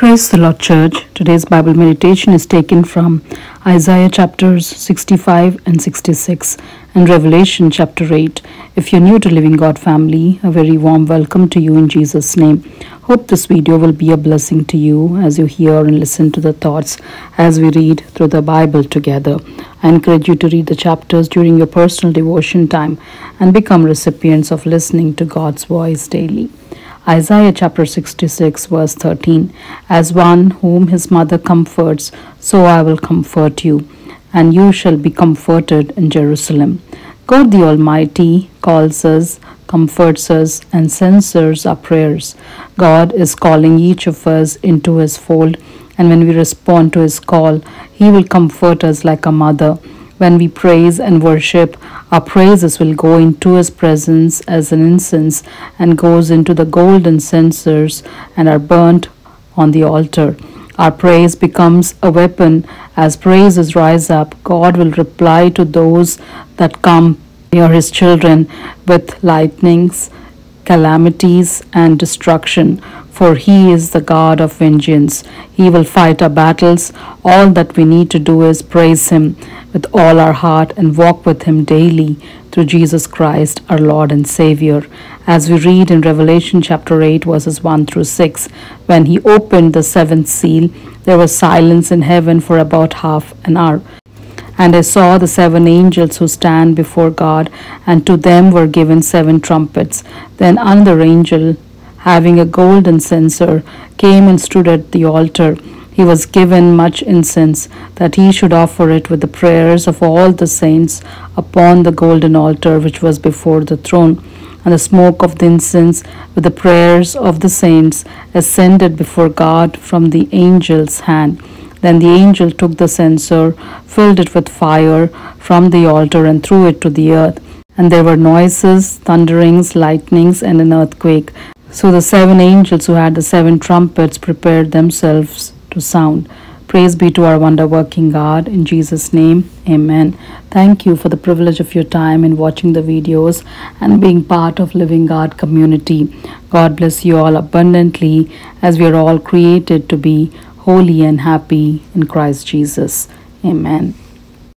Praise the Lord, Church. Today's Bible meditation is taken from Isaiah chapters 65 and 66 and Revelation chapter 8. If you're new to Living God family, a very warm welcome to you in Jesus' name. Hope this video will be a blessing to you as you hear and listen to the thoughts as we read through the Bible together. I encourage you to read the chapters during your personal devotion time and become recipients of listening to God's voice daily. Isaiah chapter 66, verse 13 As one whom his mother comforts, so I will comfort you, and you shall be comforted in Jerusalem. God the Almighty calls us, comforts us, and censors our prayers. God is calling each of us into his fold, and when we respond to his call, he will comfort us like a mother. When we praise and worship, our praises will go into His presence as an incense and goes into the golden censers and are burnt on the altar. Our praise becomes a weapon. As praises rise up, God will reply to those that come near His children with lightnings, calamities, and destruction for he is the God of vengeance. He will fight our battles. All that we need to do is praise him with all our heart and walk with him daily through Jesus Christ, our Lord and Savior. As we read in Revelation chapter 8, verses 1 through 6, when he opened the seventh seal, there was silence in heaven for about half an hour. And I saw the seven angels who stand before God, and to them were given seven trumpets. Then another angel having a golden censer, came and stood at the altar. He was given much incense, that he should offer it with the prayers of all the saints upon the golden altar which was before the throne. And the smoke of the incense with the prayers of the saints ascended before God from the angel's hand. Then the angel took the censer, filled it with fire from the altar, and threw it to the earth. And there were noises, thunderings, lightnings, and an earthquake. So the seven angels who had the seven trumpets prepared themselves to sound. Praise be to our wonder working God. In Jesus' name, amen. Thank you for the privilege of your time in watching the videos and being part of Living God community. God bless you all abundantly as we are all created to be holy and happy in Christ Jesus. Amen.